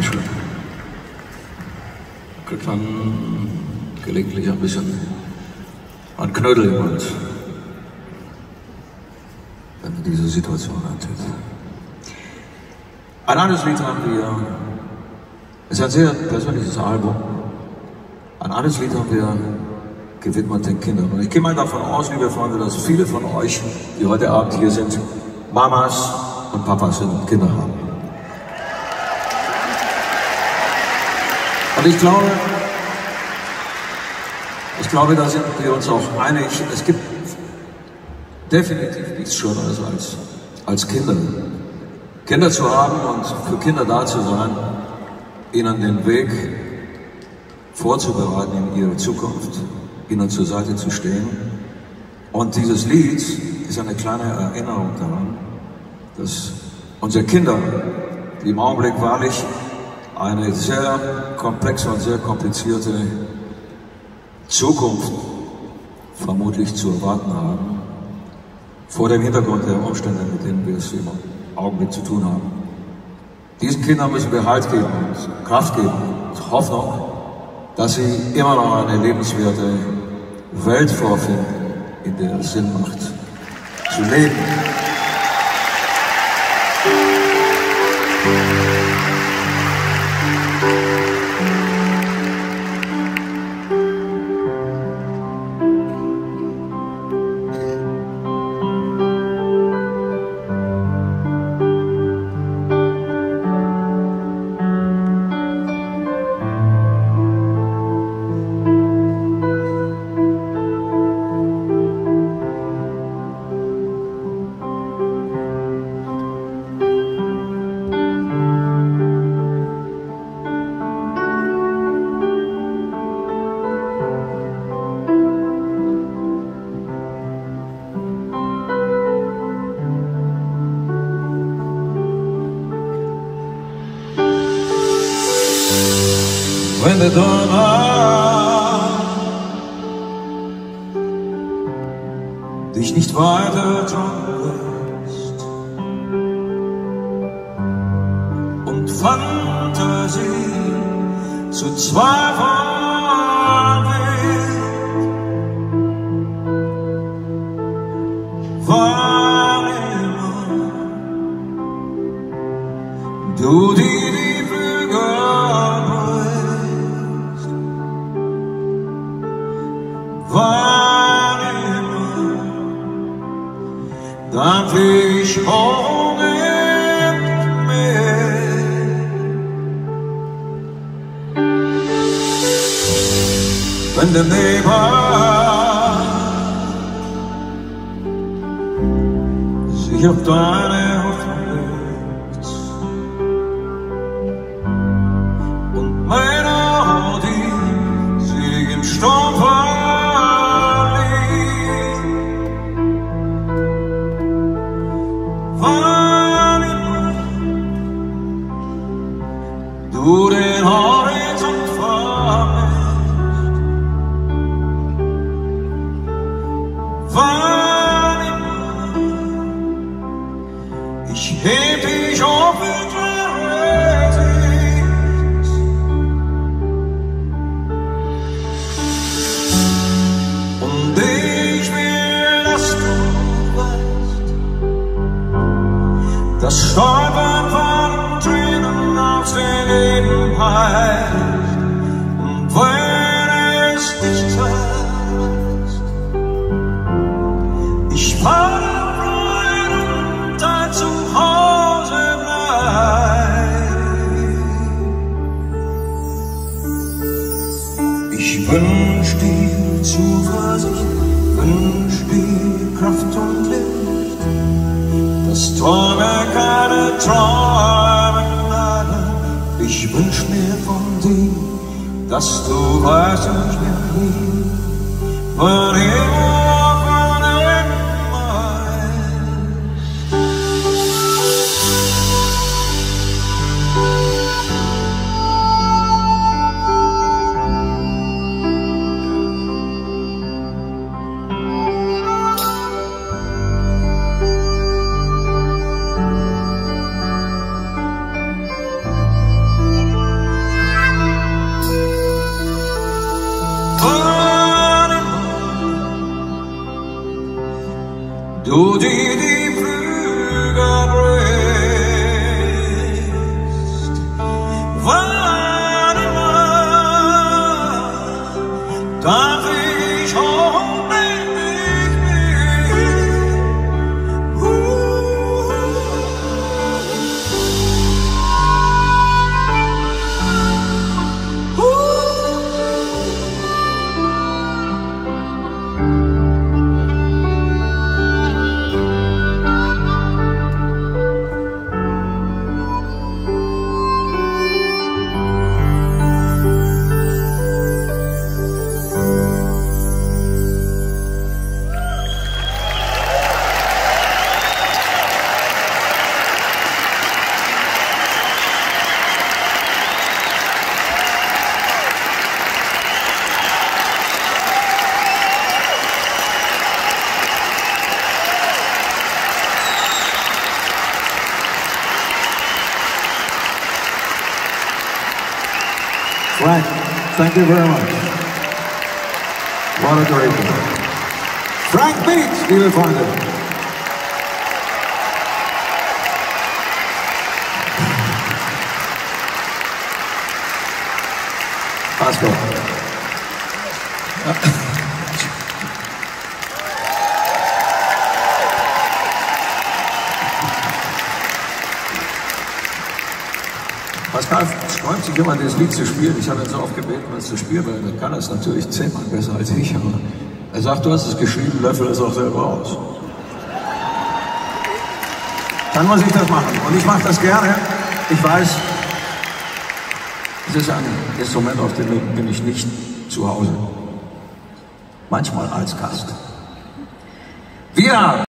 Dankeschön. Kriegt man gelegentlich ein bisschen ein Knödel im Mund, wenn man diese Situation antritt. Ein anderes Lied haben wir, es ist ein sehr persönliches Album. Ein anderes Lied haben wir gewidmet den Kindern. Und ich gehe mal davon aus, liebe Freunde, dass viele von euch, die heute Abend hier sind, Mamas und Papas sind und Kinder haben. Und ich glaube, ich glaube, da sind wir uns auch einig, es gibt definitiv nichts Schöneres als, als Kinder. Kinder zu haben und für Kinder da zu sein, ihnen den Weg vorzubereiten in ihre Zukunft, ihnen zur Seite zu stehen. Und dieses Lied ist eine kleine Erinnerung daran, dass unsere Kinder, die im Augenblick wahrlich eine sehr komplexe und sehr komplizierte Zukunft vermutlich zu erwarten haben, vor dem Hintergrund der Umstände, mit denen wir es im Augenblick zu tun haben. Diesen Kindern müssen wir Halt geben Kraft geben und Hoffnung, dass sie immer noch eine lebenswerte Welt vorfinden, in der es Sinn macht, zu leben. When the Donner dich nicht weiter lässt und Fantasie zu zweifeln immer du die dann fühl ich auch mehr. Wenn der Nebel sich auf Heißt. Und wenn es nicht heißt, ich fahre freuen und dein Zuhause bleibt. Ich wünsch dir Zuversicht, wünsch dir Kraft und Licht, dass Träume keine Träume. Ich wünsch mir von dir, dass du weißt, du die die Frank, thank you very much. What a great one. Frank Beats, liebe Freunde. Pascal. Uh, Pascal freut sich immer, das Lied zu spielen. Ich habe ihn so oft gebeten, es zu spielen, weil er kann es natürlich zehnmal besser als ich. Aber er sagt, du hast es geschrieben, Löffel es auch selber aus. Dann muss ich das machen. Und ich mache das gerne. Ich weiß, es ist ein Instrument, auf dem bin ich nicht zu Hause. Manchmal als Gast. Wir